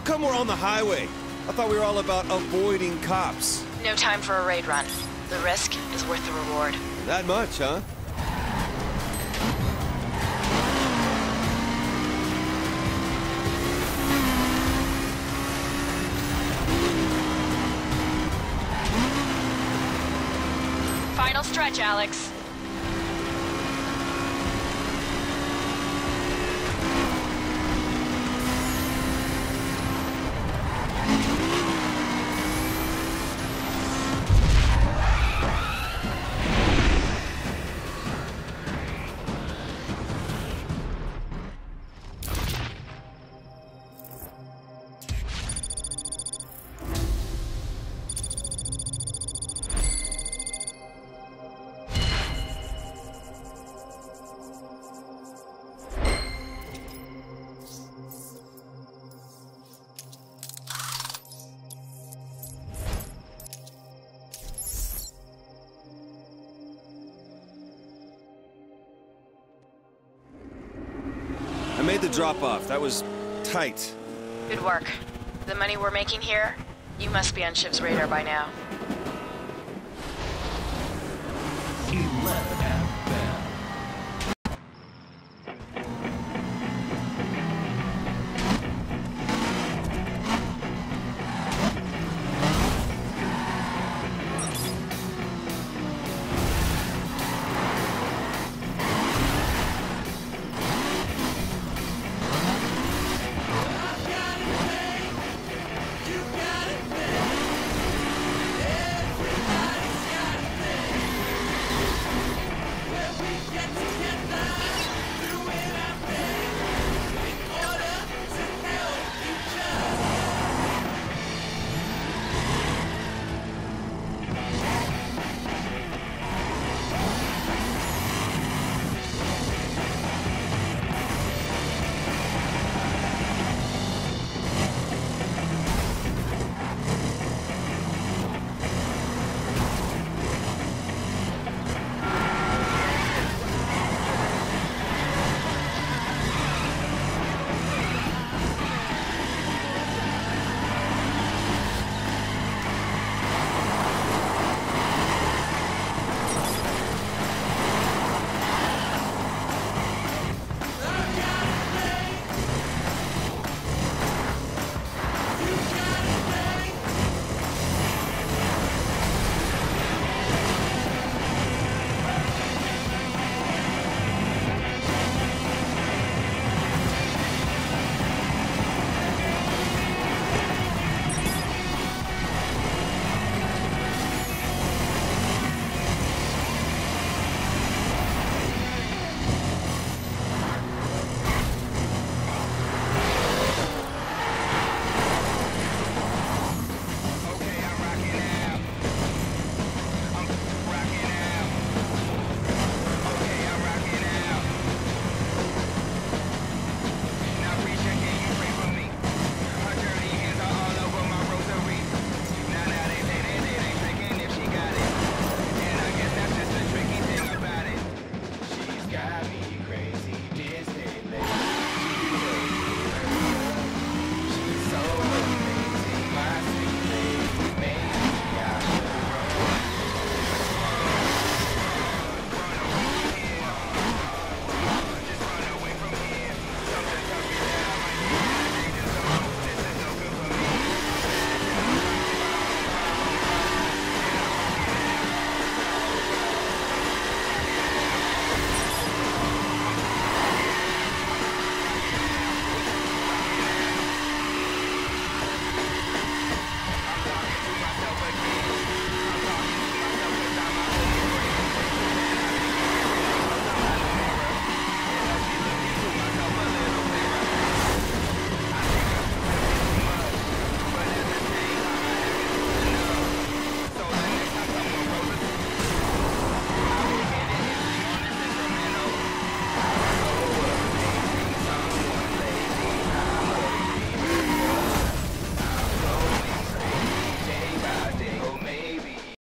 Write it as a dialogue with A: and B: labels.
A: come we're on the highway? I thought we were all about avoiding cops.
B: No time for a raid run. The risk is worth the reward.
A: That much, huh?
B: Final stretch, Alex.
A: Made the drop off. That was tight.
B: Good work. The money we're making here, you must be on Shiv's radar by now.